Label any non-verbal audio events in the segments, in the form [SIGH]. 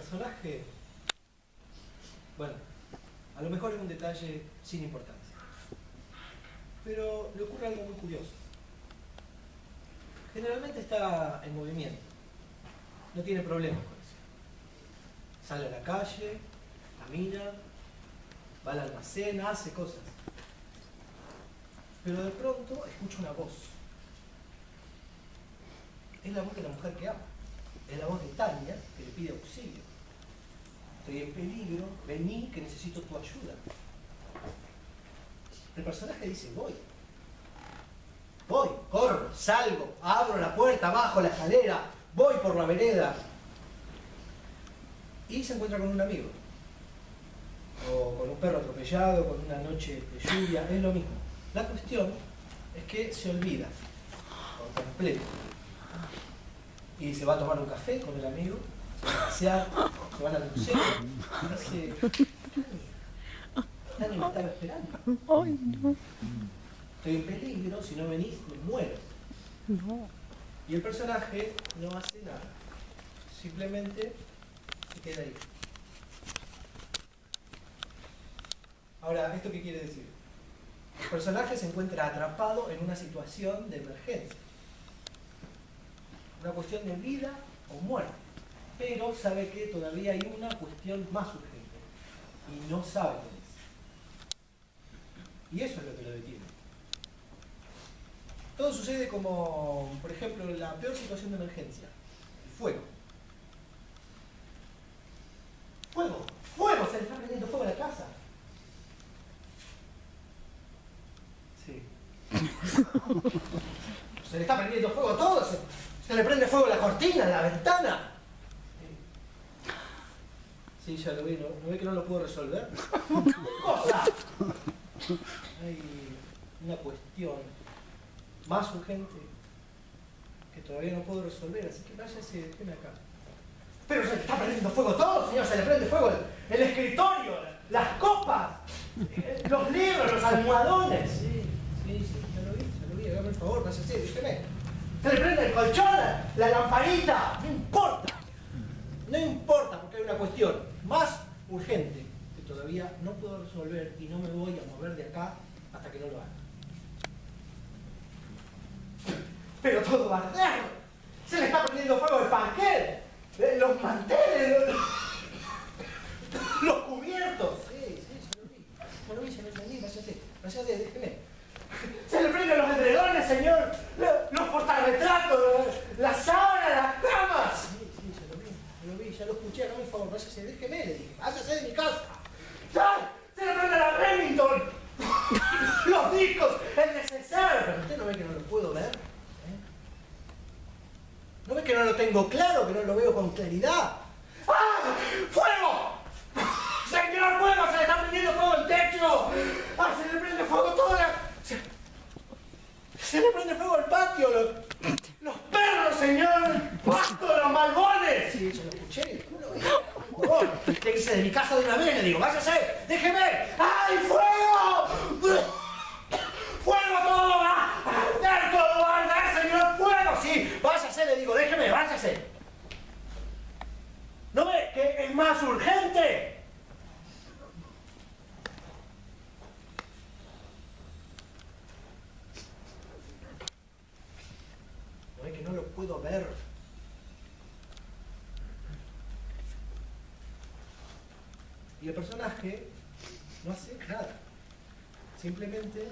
personaje, bueno, a lo mejor es un detalle sin importancia. Pero le ocurre algo muy curioso. Generalmente está en movimiento. No tiene problemas con eso. Sale a la calle, camina, va al almacén, hace cosas. Pero de pronto escucha una voz. Es la voz de la mujer que ama. Es la voz de Tania que le pide auxilio. Estoy en peligro, vení que necesito tu ayuda. El personaje dice, voy. Voy, corro, salgo, abro la puerta, bajo la escalera, voy por la vereda. Y se encuentra con un amigo. O con un perro atropellado, con una noche de lluvia, es lo mismo. La cuestión es que se olvida por completo. Y se va a tomar un café con el amigo, se va a pasear, se van al museo. Dice, Tani me estaba esperando. Ay, no. Estoy en peligro, si no venís me muero. No. Y el personaje no hace nada. Simplemente se queda ahí. Ahora, ¿esto qué quiere decir? El personaje se encuentra atrapado en una situación de emergencia. Una cuestión de vida o muerte. Pero sabe que todavía hay una cuestión más urgente. Y no sabe. Y eso es lo que lo detiene. Todo sucede como, por ejemplo, la peor situación de emergencia. El fuego. Fuego, fuego, se le está prendiendo fuego a la casa. Sí. [LAUGHS] se le está prendiendo fuego a todo, se, se le prende fuego a la cortina, a la ventana. Sí, ya lo vi, ¿no, ¿No ve que no lo puedo resolver? ¿Qué [LAUGHS] cosa? Hay una cuestión más urgente que todavía no puedo resolver, así que váyase, déjeme acá. Pero se le está prendiendo fuego todo, señor, se le prende fuego el, el escritorio, las copas, los libros, los almohadones. Sí, sí, sí, ya lo vi, ya lo vi, hágame el favor, váyase, déjeme. Se le prende el colchón, la lamparita, no importa. No importa, porque hay una cuestión más urgente que todavía no puedo resolver y no me voy a mover de acá hasta que no lo haga. Pero todo va a arder. Se le está prendiendo fuego el panquel, eh, los manteles, los, los cubiertos. Sí, sí, se lo vi. Se lo vi, se lo entendí, váyase, déjeme. Se le prenden los edredones, señor, los portarretratos, las sábanas, las camas. Sí, sí, se lo vi, se lo vi, ya lo escuché, hágame el favor, váyase, déjeme, le dije, váyase de mi casa. ¡Ya! Se le prende la Remington, [LAUGHS] los discos, el necesario. Pero usted no ve que no lo puedo ver. ¿No ves que no lo tengo claro, que no lo veo con claridad? ¡Ah! ¡Fuego! [LAUGHS] ¡Señor, fuego! ¡Se le está prendiendo fuego el techo! ¡Ah, se le prende fuego toda la... Se, le prende fuego el patio, los, los perros, señor! ¡Pasto, los malbones! Sí, yo lo escuché, ¿cómo lo vi? Por te hice de mi casa de una vez, le digo, váyase, déjeme. ¡Ay, fuego! ¡Fuego todo va! ¡A arder, todo va a arder, señor! ¡Fuego! Sí, váyase, le digo, déjeme, váyase. ¿No ve que es más urgente? ¿No ve que no lo puedo ver? Y el personaje no hace nada. Simplemente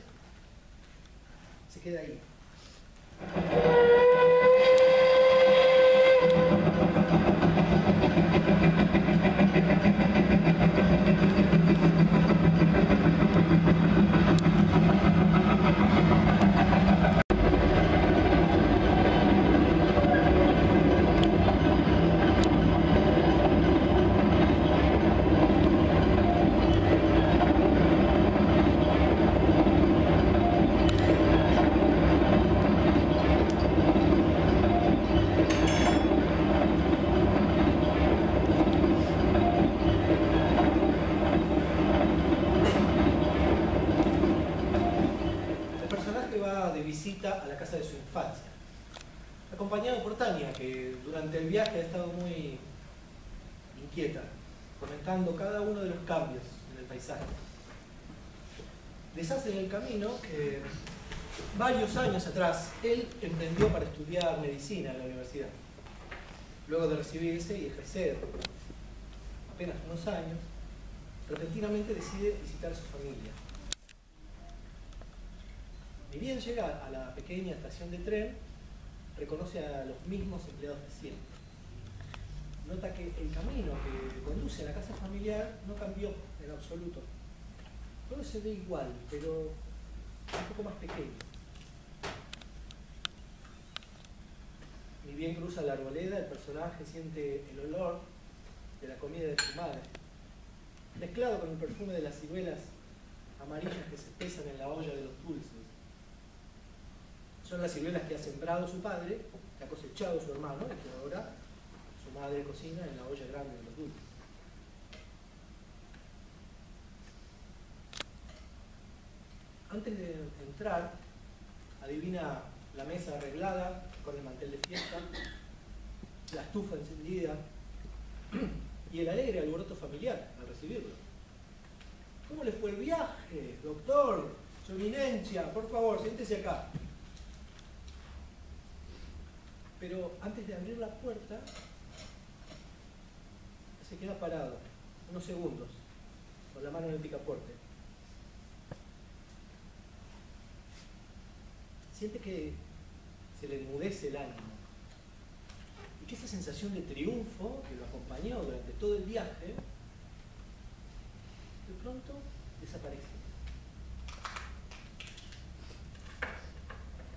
se queda ahí. El personaje va de visita a la casa de su infancia, acompañado por Tania, que durante el viaje ha estado muy, inquieta, comentando cada uno de los cambios en el paisaje. Les hace en el camino que varios años atrás él emprendió para estudiar medicina en la universidad. Luego de recibirse y ejercer apenas unos años, repentinamente decide visitar a su familia. Ni bien llega a la pequeña estación de tren, reconoce a los mismos empleados de siempre. Nota que el camino que conduce a la casa familiar no cambió en absoluto. Todo se ve igual, pero un poco más pequeño. Ni bien cruza la arboleda, el personaje siente el olor de la comida de su madre, mezclado con el perfume de las ciruelas amarillas que se pesan en la olla de los dulces. Son las ciruelas que ha sembrado su padre, que ha cosechado su hermano y que ahora madre cocina en la olla grande de los dulces. Antes de entrar, adivina la mesa arreglada con el mantel de fiesta, la estufa encendida y el alegre alboroto familiar al recibirlo. ¿Cómo le fue el viaje, doctor? Su eminencia, por favor, siéntese acá. Pero antes de abrir la puerta, se queda parado, unos segundos, con la mano en el picaporte. Siente que se le enmudece el ánimo y que esa sensación de triunfo que lo acompañó durante todo el viaje, de pronto desaparece.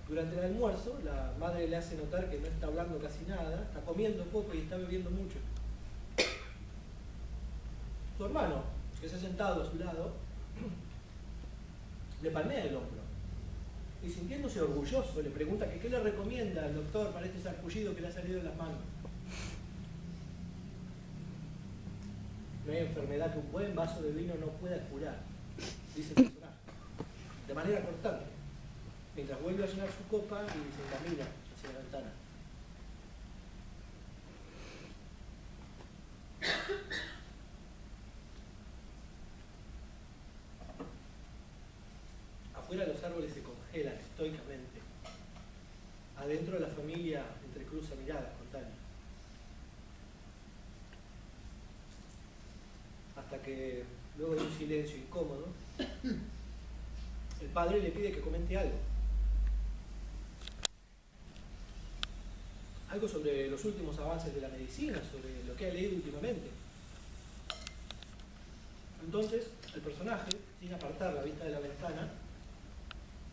Durante el almuerzo, la madre le hace notar que no está hablando casi nada, está comiendo poco y está bebiendo mucho. Su hermano, que se ha sentado a su lado, le palmea el hombro y sintiéndose orgulloso le pregunta que qué le recomienda al doctor para este sarpullido que le ha salido de las manos. No hay enfermedad que un buen vaso de vino no pueda curar, dice el personaje, de manera cortante mientras vuelve a llenar su copa y se encamina hacia la ventana. Afuera los árboles se congelan estoicamente. Adentro de la familia entrecruza miradas con Tania. Hasta que, luego de un silencio incómodo, el padre le pide que comente algo. algo sobre los últimos avances de la medicina, sobre lo que ha leído últimamente. Entonces, el personaje, sin apartar la vista de la ventana,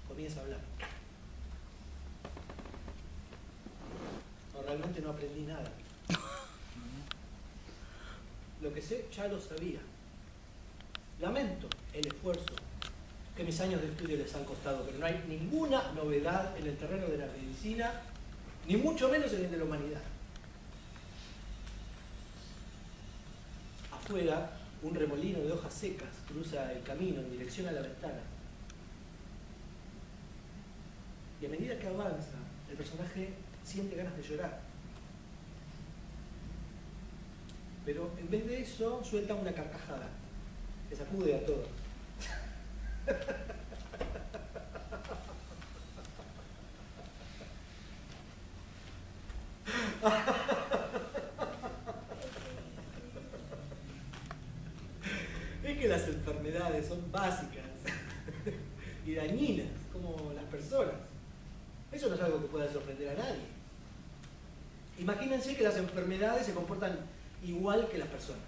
comienza a hablar. No, realmente no aprendí nada. [LAUGHS] Lo que sé ya lo sabía. Lamento el esfuerzo que mis años de estudio les han costado, pero no hay ninguna novedad en el terreno de la medicina ni mucho menos en el de la humanidad. Afuera, un remolino de hojas secas cruza el camino en dirección a la ventana. Y a medida que avanza, el personaje siente ganas de llorar. Pero en vez de eso, suelta una carcajada que sacude a todos. [LAUGHS] es que las enfermedades son básicas y dañinas, como las personas. Eso no es algo que pueda sorprender a nadie. Imagínense que las enfermedades se comportan igual que las personas.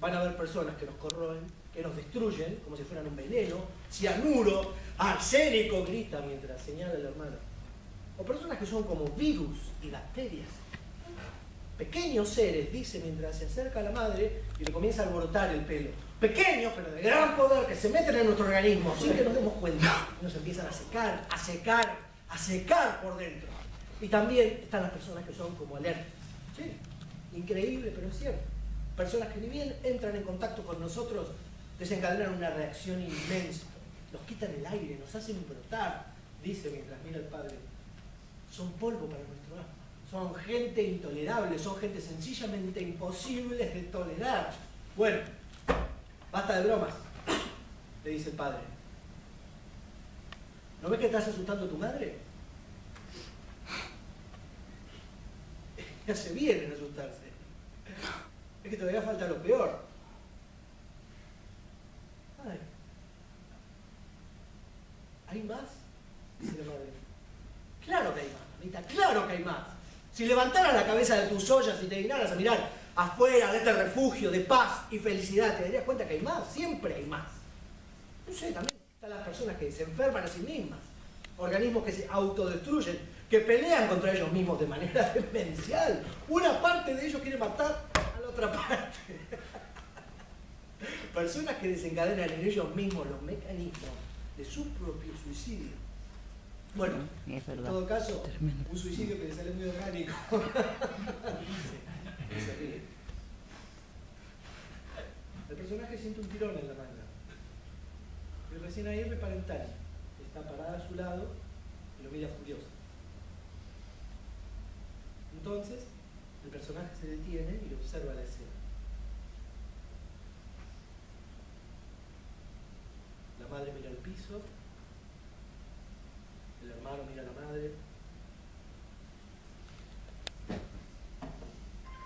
Van a haber personas que nos corroen, que nos destruyen, como si fueran un veneno, cianuro, arsénico, grita mientras señala el hermano. O personas que son como virus y bacterias pequeños seres, dice mientras se acerca a la madre y le comienza a alborotar el pelo. Pequeños, pero de gran poder, que se meten en nuestro organismo sin que nos demos cuenta. Y nos empiezan a secar, a secar, a secar por dentro. Y también están las personas que son como alertas. ¿Sí? Increíble, pero es cierto. Personas que ni bien entran en contacto con nosotros, desencadenan una reacción inmensa. Nos quitan el aire, nos hacen brotar, dice mientras mira el padre. Son polvo para nuestro alma Son gente intolerable, son gente sencillamente imposible de tolerar. Bueno, basta de bromas, le dice el padre. ¿No ves que estás asustando a tu madre? Ya se viene en asustarse. Es que todavía falta lo peor. Ay. ¿Hay más? Claro que hay más, mamita, claro que hay más. Si levantaras la cabeza de tus ollas y te dignaras a mirar afuera de este refugio de paz y felicidad, te darías cuenta que hay más, siempre hay más. No sé, también están las personas que se enferman a sí mismas, organismos que se autodestruyen, que pelean contra ellos mismos de manera [LAUGHS] demencial. Una parte de ellos quiere matar a la otra parte. [LAUGHS] Personas que desencadenan en ellos mismos los mecanismos de su propio suicidio. Bueno, Es en todo caso, Tremendo. un suicidio que le sale muy orgánico. [LAUGHS] El personaje siente un tirón en la manga. Y recién ahí repara en Tania. Está parada a su lado y lo mira furiosa. Entonces, el personaje se detiene y observa la escena. La madre mira al piso, el hermano mira a la madre.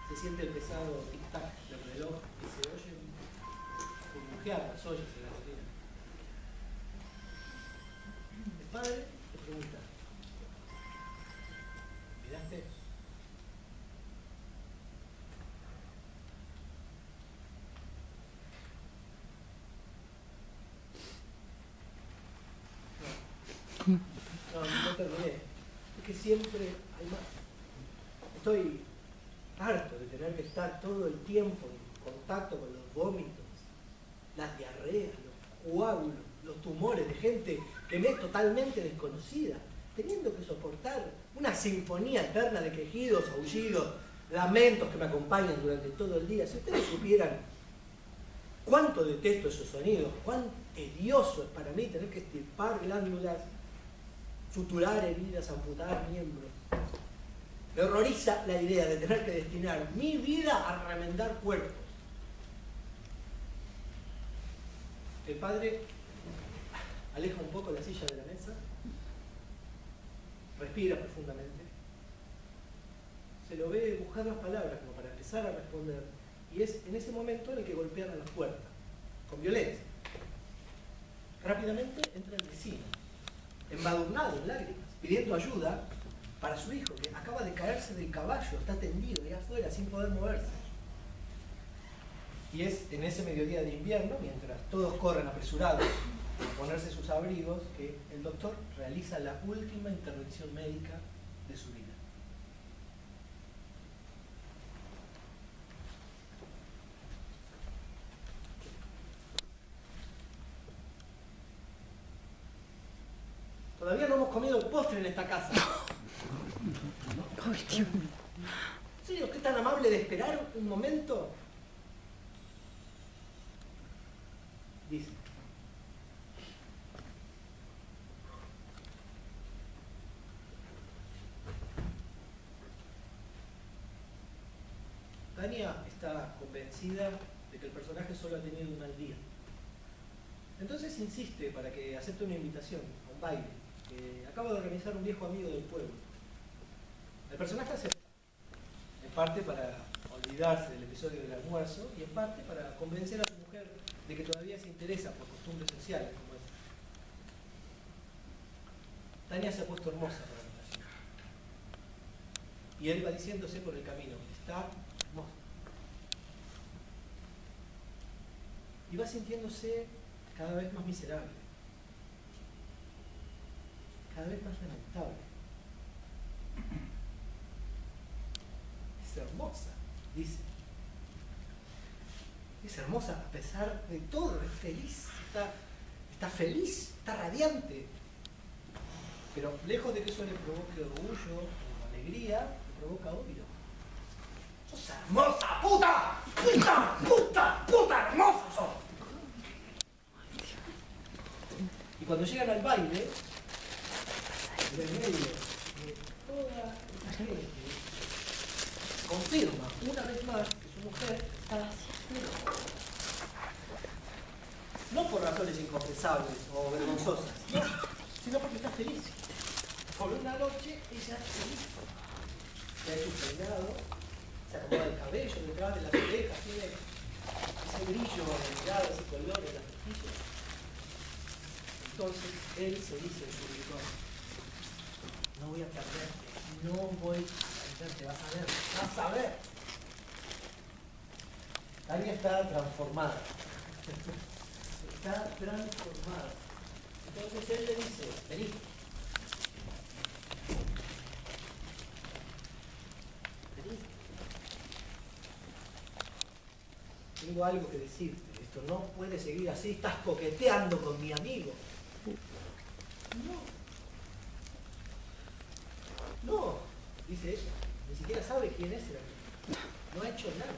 Se siente el pesado tic-tac del reloj y se oye burbujear las ollas en la cocina. El padre le pregunta, ¿miraste? No, no, no terminé. Es que siempre hay más. Estoy harto de tener que estar todo el tiempo en contacto con los vómitos, las diarreas, los coágulos, los tumores de gente que me es totalmente desconocida, teniendo que soportar una sinfonía eterna de quejidos, aullidos, lamentos que me acompañan durante todo el día. Si ustedes supieran cuánto detesto esos sonidos, cuán tedioso es para mí tener que estirpar glándulas, suturar heridas, amputar miembros. Me horroriza la idea de tener que destinar mi vida a remendar cuerpos. El padre aleja un poco la silla de la mesa, respira profundamente, se lo ve buscar las palabras como para empezar a responder, y es en ese momento en el que golpean a la puerta, con violencia. Rápidamente entra el vecino, embadurnado en lágrimas, pidiendo ayuda para su hijo, que acaba de caerse del caballo, está tendido ahí afuera sin poder moverse. Y es en ese mediodía de invierno, mientras todos corren apresurados a ponerse sus abrigos, que el doctor realiza la última intervención médica de su vida. Todavía no hemos comido el postre en esta casa. Ay, Dios mío. ¿Qué tan amable de esperar un momento? Dice. Tania está convencida de que el personaje solo ha tenido un mal día. Entonces insiste para que acepte una invitación a un baile acaba de organizar un viejo amigo del pueblo. El personaje acepta, en parte para olvidarse del episodio del almuerzo y en parte para convencer a su mujer de que todavía se interesa por costumbres sociales como esa. Tania se ha puesto hermosa para la ocasión. Y él va diciéndose por el camino, está hermosa. Y va sintiéndose cada vez más miserable, cada vez más lamentable. Es hermosa, dice. Es hermosa a pesar de todo, es feliz, está, está feliz, está radiante. Pero lejos de que eso le provoque orgullo o alegría, le provoca odio. ¡Sos hermosa, puta! ¡Puta! ¡Puta! ¡Puta! ¡Hermosa! Y cuando llegan al baile, en el medio de toda esa gente, confirma una vez más que su mujer está loca. No por razones inconfesables o vergonzosas, no, sino porque está feliz. Por una noche ella es feliz. Se ha hecho un peinado, se acomoda el cabello detrás de las orejas, tiene ese brillo la mirada, ese color en las mejillas. Entonces él se dice en su no voy a perderte, no voy a perderte, vas a ver, vas a ver. Tania está transformada. Está transformada. Entonces él le dice, vení. Vení. Tengo algo que decirte. Esto no puede seguir así. Estás coqueteando con mi amigo. No. No, dice ella. Ni siquiera sabe quién es el amigo. No ha hecho nada.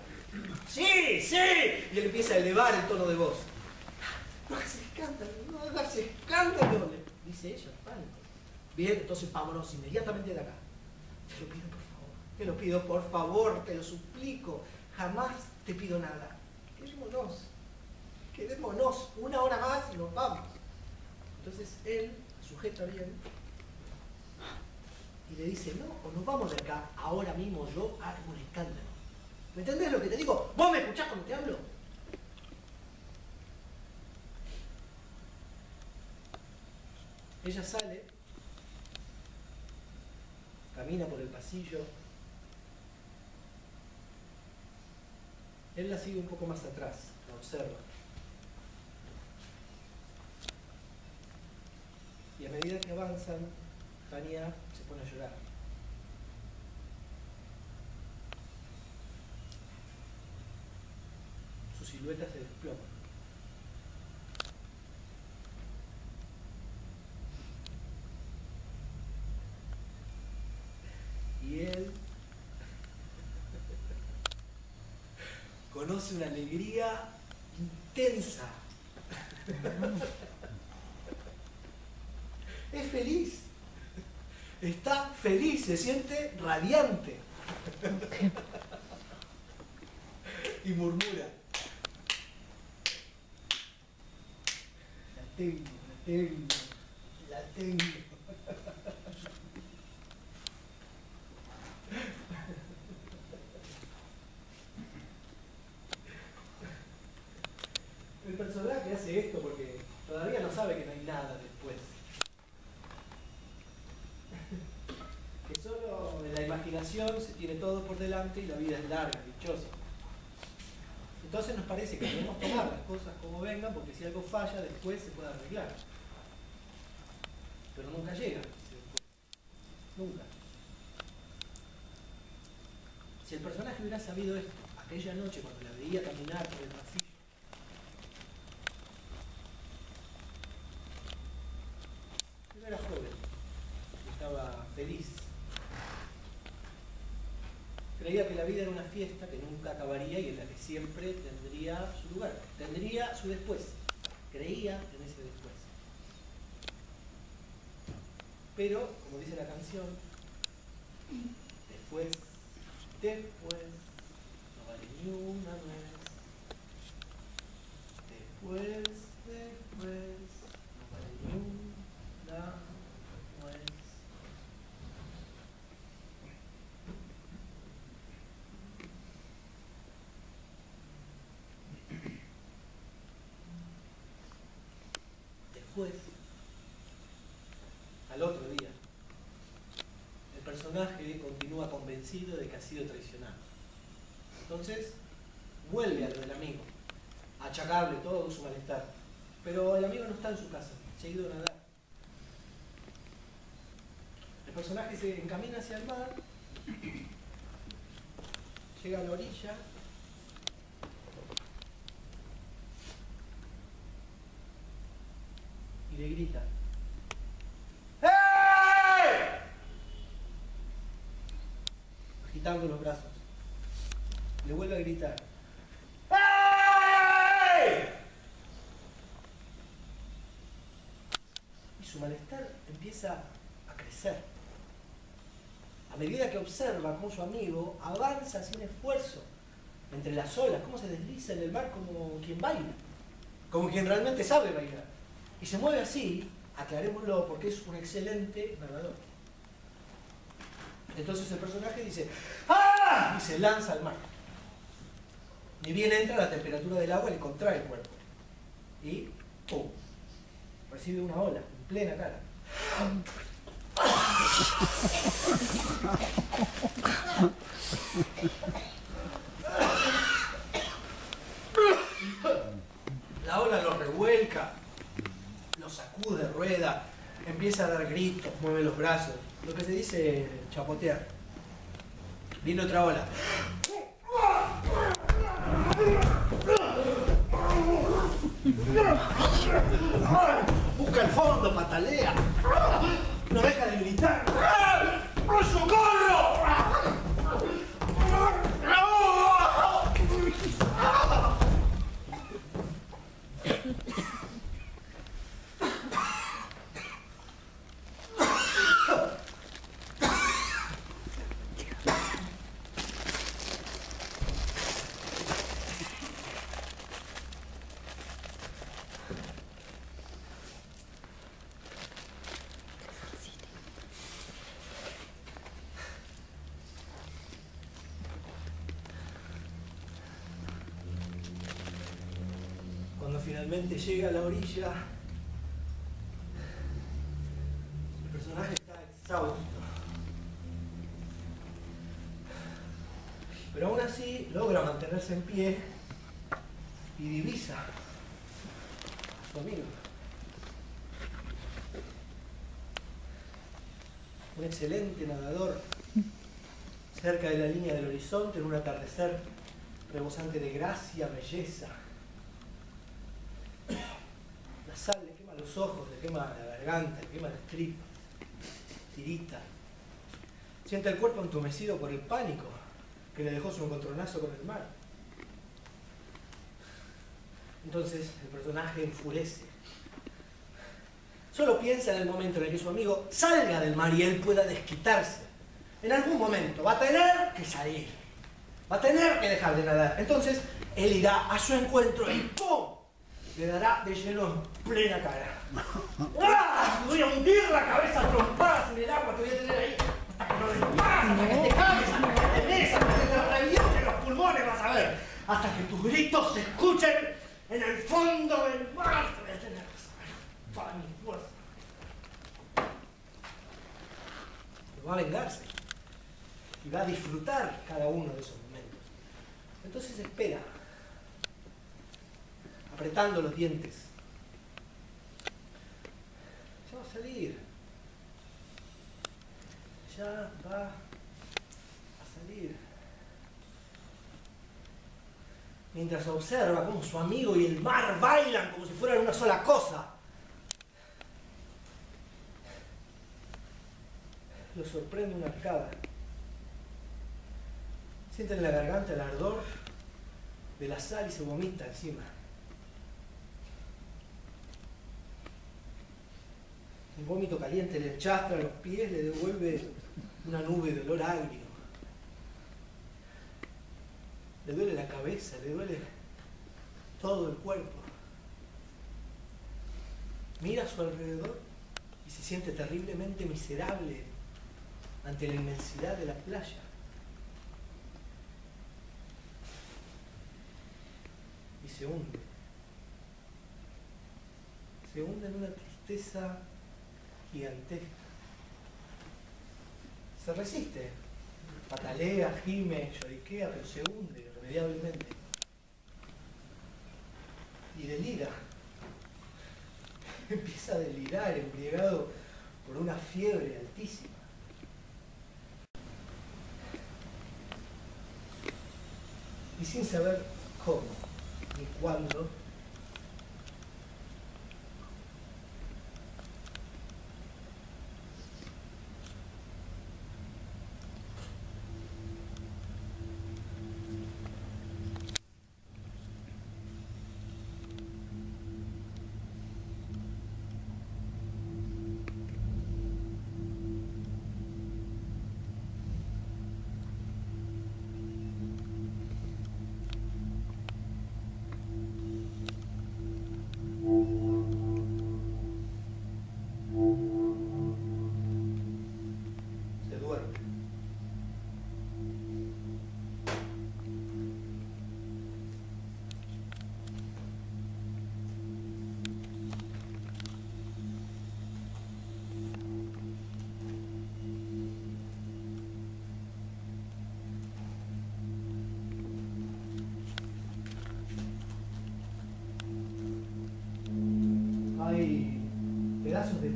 Sí, sí. Y él empieza a elevar el tono de voz. No hagas escándalo, no hagas escándalo. le dice ella. Bien, entonces vámonos inmediatamente de acá. Te lo pido por favor. Te lo pido por favor, te lo suplico. Jamás te pido nada. Quedémonos. Quedémonos una hora más y nos vamos. Entonces él sujeta bien y le dice, no, o nos vamos de acá, ahora mismo yo hago un escándalo. ¿Me entendés lo que te digo? ¿Vos me escuchás cuando te hablo? Ella sale, camina por el pasillo, él la sigue un poco más atrás, la observa. Y a medida que avanzan, Tania se pone a llorar. Su silueta se desploma. Y él conoce una alegría intensa. Es feliz. Está feliz, se siente radiante. Y murmura. La tengo, la tengo, la tengo. El personaje hace esto porque todavía no sabe que no hay nada después. Que solo en la imaginación se tiene todo por delante y la vida es larga, dichosa. Entonces nos parece que debemos tomar las cosas como vengan porque si algo falla después se puede arreglar. Pero nunca llega. Nunca. Si el personaje hubiera sabido esto aquella noche cuando la veía caminar por el pasillo, él era joven, estaba feliz. Creía que la vida era una fiesta que nunca acabaría y en la que siempre tendría su lugar, tendría su después. Creía en ese después. Pero, como dice la canción, después, después, no vale ni una vez. Después, después, no vale ni una vez. Después, al otro día, el personaje continúa convencido de que ha sido traicionado. Entonces, vuelve a lo del amigo, a achacarle todo su malestar. Pero el amigo no está en su casa, se ha ido a nadar. El personaje se encamina hacia el mar, llega a la orilla, y le grita. ¡Hey! Agitando los brazos. Le vuelve a gritar. ¡Hey! Y su malestar empieza a crecer, a a medida que observa cómo su amigo avanza sin esfuerzo entre las olas, cómo se desliza en el mar como quien baila, como quien realmente sabe bailar. Y se mueve así, aclarémoslo, porque es un excelente nadador. Entonces el personaje dice, ¡ah! Y se lanza al mar. Ni bien entra, la temperatura del agua le contrae el cuerpo. Y, ¡pum! Recibe una ola en plena cara. La ola lo revuelca, rueda, empieza a dar gritos, mueve los brazos. Lo que se dice chapotear. Viene otra ola. Busca el fondo, patalea. No deja de gritar. Cuando llega a la orilla, el personaje está exhausto. Pero aún así logra mantenerse en pie y divisa amigo. Un excelente nadador cerca de la línea del horizonte en un atardecer rebosante de gracia, belleza. La sal le quema los ojos, le quema la garganta, le quema las tripas, tirita. Siente el cuerpo entumecido por el pánico que le dejó su encontronazo con el mar. Entonces el personaje enfurece. Solo piensa en el momento en el que su amigo salga del mar y él pueda desquitarse. En algún momento va a tener que salir. Va a tener que dejar de nadar. Entonces él irá a su encuentro y ¡pum! Le dará de lleno en plena cara. Voy a hundir la cabeza a trompadas en el agua, te voy a tener ahí hasta que desmayes, hasta que te cagues, hasta que te des, hasta que te revienten los pulmones, vas a ver. Hasta que tus gritos se escuchen en el fondo del mar. Voy a tener, vas a mi fuerza. Pero va a vengarse y va a disfrutar cada uno de esos momentos. Entonces espera, apretando los dientes. Va a salir. Ya va a salir. Mientras observa cómo su amigo y el mar bailan como si fueran una sola cosa. Lo sorprende una arcada. Siente en la garganta el ardor de la sal y se vomita encima. Vómito caliente le enchastra los pies, le devuelve una nube de olor agrio. Le duele la cabeza, le duele todo el cuerpo. Mira a su alrededor y se siente terriblemente miserable ante la inmensidad de la playa. Y se hunde. Se hunde en una tristeza Se resiste, patalea, gime, lloriquea, pero se hunde irremediablemente. Y delira. [LAUGHS] Empieza a delirar, embriagado por una fiebre altísima. Y sin saber cómo ni cuándo,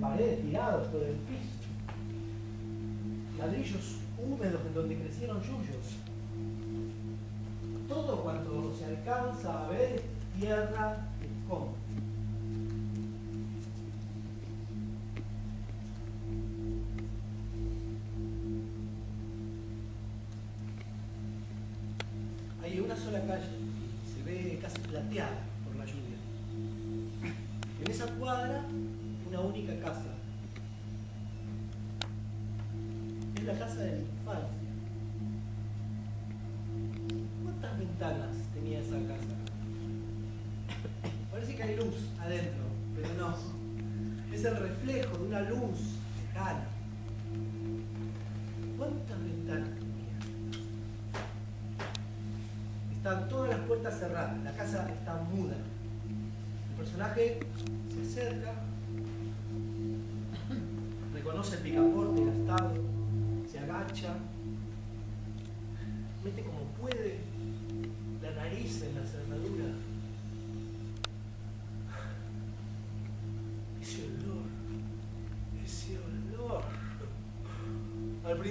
paredes tirados por el piso. Ladrillos húmedos en donde crecieron yuyos. Todo cuanto se alcanza a ver es tierra de escombros.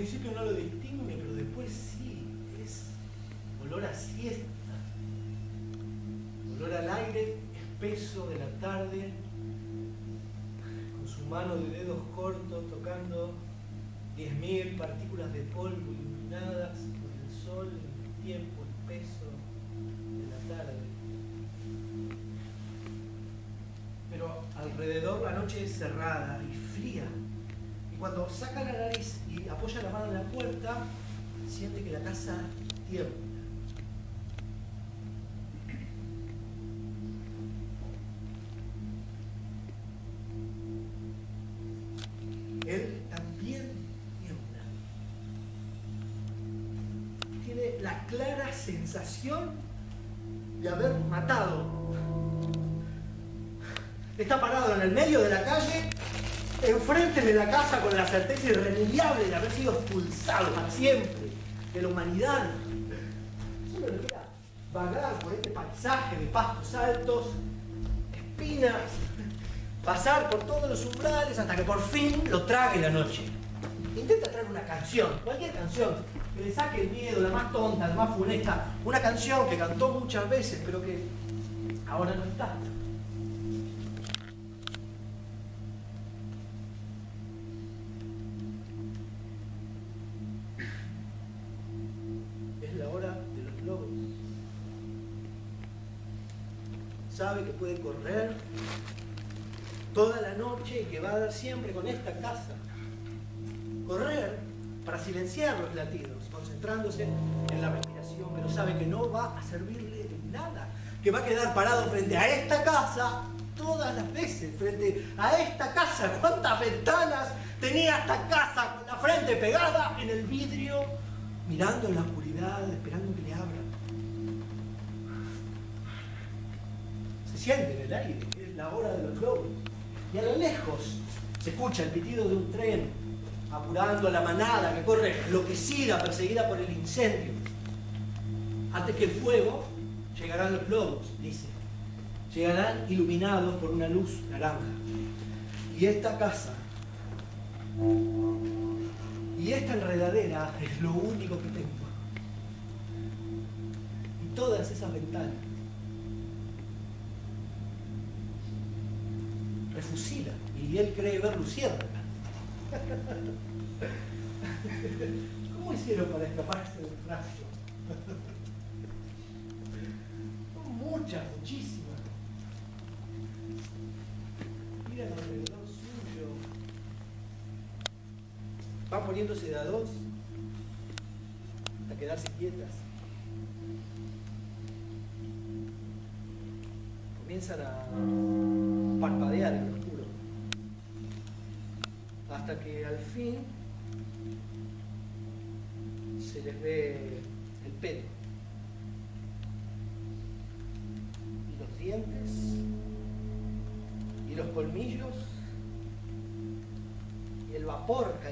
Principio no lo distingue, pero después sí, es olor a siesta, olor al aire espeso de la tarde, con su mano de dedos cortos tocando 10.000 partículas de polvo iluminadas por el sol en el tiempo espeso de la tarde. Pero alrededor la noche es cerrada y fría. Y cuando saca la nariz apoya la mano en la puerta, siente que la casa tiembla. Él también tiembla. Tiene la clara sensación de haber matado. Está parado en el medio de la calle, enfrente de la casa con la certeza irremediable de haber sido expulsado para siempre de la humanidad. Solo queda vagar por este paisaje de pastos altos, espinas, pasar por todos los umbrales hasta que por fin lo trague la noche. Intenta traer una canción, cualquier canción, que le saque el miedo, la más tonta, la más funesta, una canción que cantó muchas veces, pero que ahora no está. Silenciar los latidos, concentrándose en la respiración, pero sabe que no va a servirle nada, que va a quedar parado frente a esta casa todas las veces, frente a esta casa. ¿Cuántas ventanas tenía esta casa con la frente pegada en el vidrio, mirando en la oscuridad, esperando que le abran? Se siente en el aire, es la hora de los lobos. Y a lo lejos se escucha el pitido de un tren apurando a la manada que corre enloquecida, perseguida por el incendio. Antes que el fuego, llegarán los lobos, dice. Llegarán iluminados por una luz naranja. Y esta casa y esta enredadera es lo único que tengo. Y todas esas ventanas. refusila y él cree ver luciérnagas. [LAUGHS] ¿Cómo hicieron para escaparse del frasco? [LAUGHS] Son muchas, muchísimas. Miran alrededor suyo. Van poniéndose de a dos hasta quedarse quietas. Comienzan a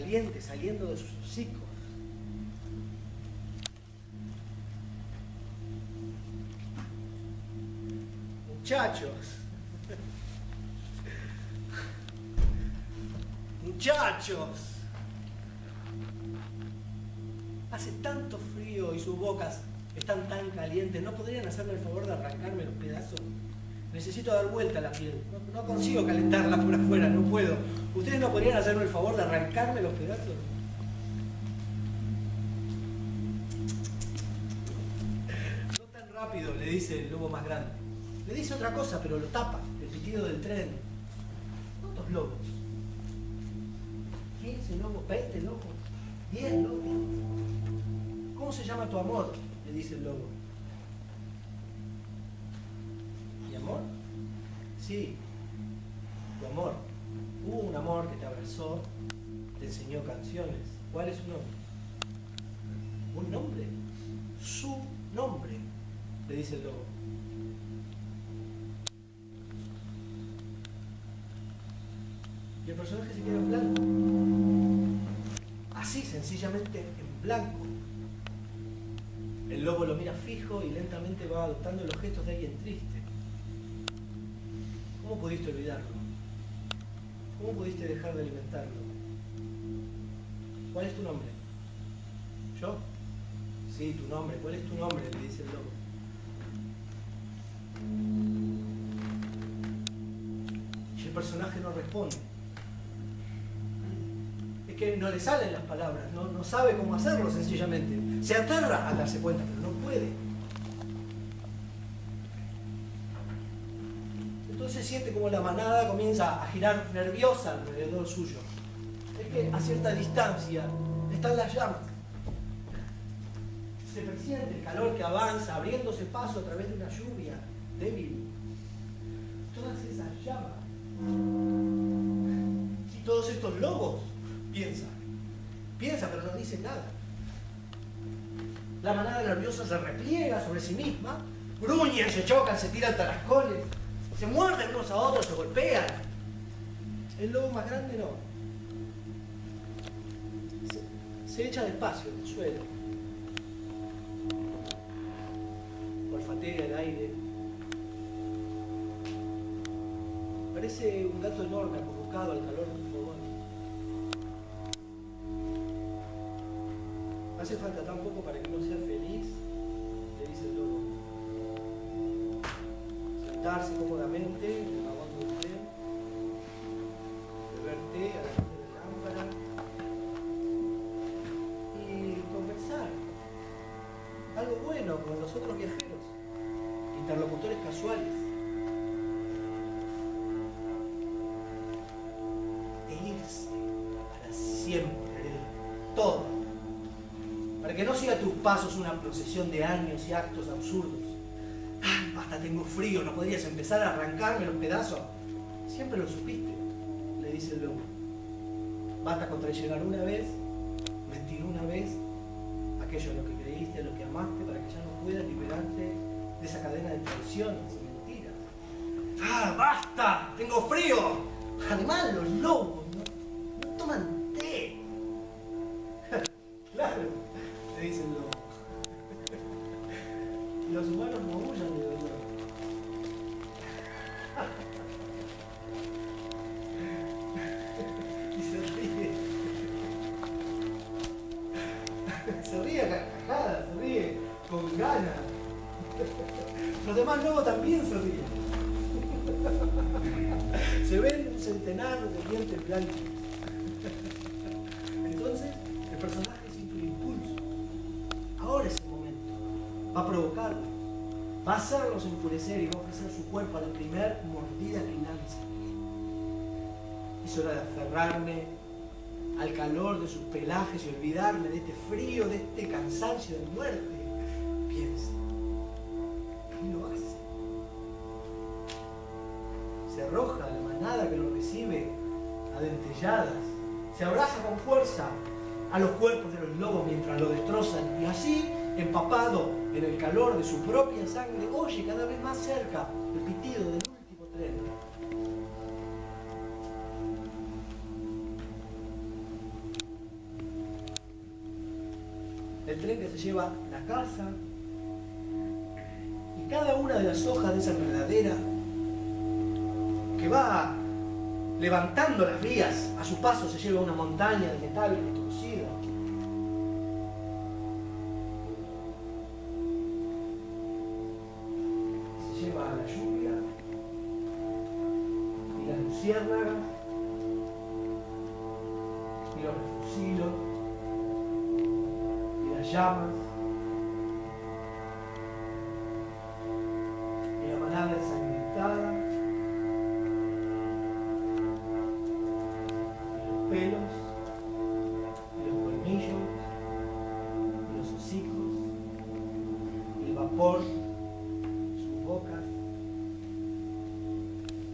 caliente saliendo de sus hocicos. Muchachos, [LAUGHS] muchachos. Hace tanto frío y sus bocas están tan calientes. ¿No podrían hacerme el favor de arrancarme los pedazos? Necesito dar vuelta a la piel. No, no consigo calentarla por afuera, no puedo. ¿Ustedes no podrían hacerme el favor de arrancarme los pedazos? No tan rápido, le dice el lobo más grande. Le dice otra cosa, pero lo tapa, el pitido del tren. ¿Cuántos lobos? ¿15 lobos? ¿20 lobos? ¿10 lobos? ¿Cómo se llama tu amor? Le dice el lobo. ¿Mi amor? Sí, tu amor. Hubo un amor que te abrazó, te enseñó canciones. ¿Cuál es su nombre? ¿Un nombre? Su nombre, le dice el lobo. Y el personaje se queda en blanco. Así, sencillamente en blanco. El lobo lo mira fijo y lentamente va adoptando los gestos de alguien triste. ¿Cómo pudiste olvidarlo? ¿Cómo pudiste dejar de alimentarlo? ¿Cuál es tu nombre? ¿Yo? Sí, tu nombre. ¿Cuál es tu nombre? Le dice el lobo. Y el personaje no responde. Es que no le salen las palabras, no, no sabe cómo hacerlo sencillamente. Se aterra al darse cuenta, pero no puede. Entonces siente como la manada comienza a girar nerviosa alrededor suyo. Es que a cierta distancia están las llamas. Se presiente el calor que avanza, abriéndose paso a través de una lluvia débil. Todas esas llamas. Y todos estos lobos piensan. Piensa, pero no dice nada. La manada nerviosa se repliega sobre sí misma, gruñen, se chocan, se tiran tarascones, se muerden unos a otros, se golpean. El lobo más grande no. Se, echa despacio en el suelo. Olfatea el aire. Parece un gato enorme acurrucado al calor de un fogón. Hace falta tan poco para que no sea feliz, Sentarse cómodamente en el vagón de un tren, beber té a la luz de la lámpara y conversar. Algo bueno con los otros viajeros, interlocutores casuales. E irse para siempre todo para que no siga tus pasos una procesión de años y actos absurdos. Basta, tengo frío, ¿no podrías empezar a arrancarme los pedazos? Siempre lo supiste, le dice el lobo. Basta con traicionar una vez, mentir una vez, aquello a lo que creíste, a lo que amaste, para que ya no puedas liberarte de esa cadena de traiciones y mentiras. ¡Ah, basta! ¡Tengo frío! Además, los lobos Va a provocarlo. Va a hacerlos enfurecer y va a ofrecer su cuerpo a la primer mordida que lance. Es hora de aferrarme al calor de sus pelajes y olvidarme de este frío, de este cansancio de muerte. Piensa. Y lo hace. Se arroja a la manada que lo recibe a dentelladas. Se abraza con fuerza a los cuerpos de los lobos mientras lo destrozan y así, empapado en el calor de su propia sangre, oye cada vez más cerca el pitido del último tren. El tren que se lleva la casa y cada una de las hojas de esa enredadera que va levantando las vías. A su paso se lleva una montaña de metal retorcido. Y los pelos los colmillos los hocicos el vapor sus bocas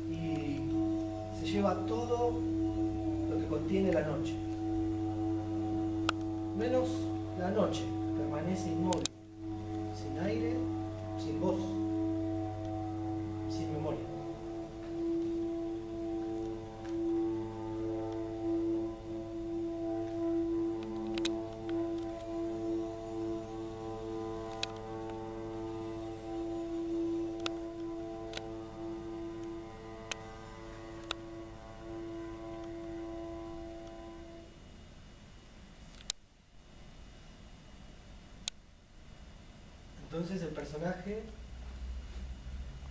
y se lleva todo lo que contiene la noche menos la noche Entonces el personaje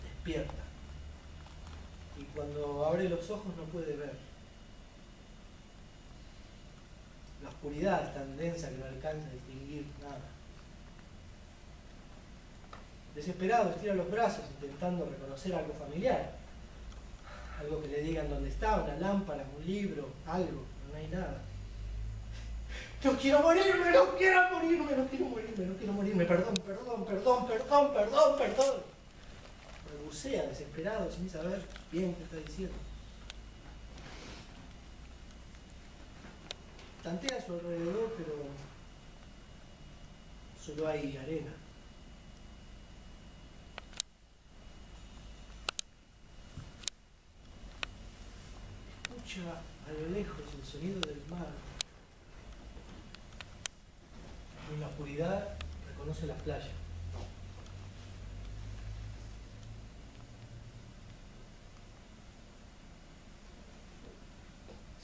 despierta y cuando abre los ojos no puede ver. La oscuridad es tan densa que no alcanza a distinguir nada. Desesperado estira los brazos intentando reconocer algo familiar. Algo que le digan dónde está, una lámpara, un libro, algo, no hay nada. No quiero morirme, no quiero morirme, no quiero morirme, no quiero morirme. Perdón, perdón, perdón, perdón, perdón, perdón. Balbucea, desesperado, sin saber bien qué está diciendo. Tantea a su alrededor, pero solo hay arena. Escucha a lo lejos el sonido del mar. En la oscuridad reconoce la playa.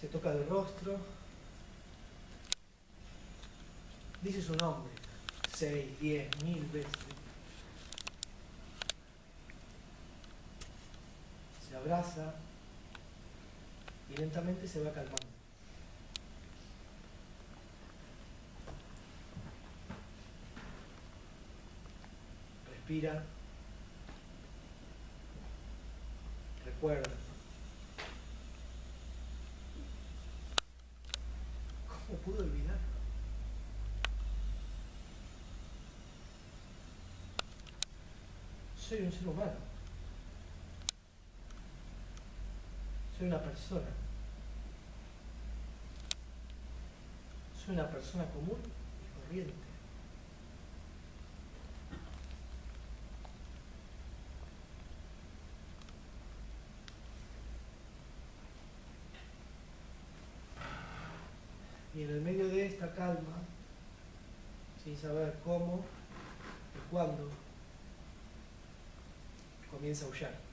Se toca el rostro. Dice su nombre. Seis, diez, mil veces. Se abraza y lentamente se va calmando. Respira, recuerda. ¿Cómo pudo olvidar? Soy un ser humano. Soy una persona. Soy una persona común y corriente. Y en el medio de esta calma, sin saber cómo y cuándo, comienza a aullar.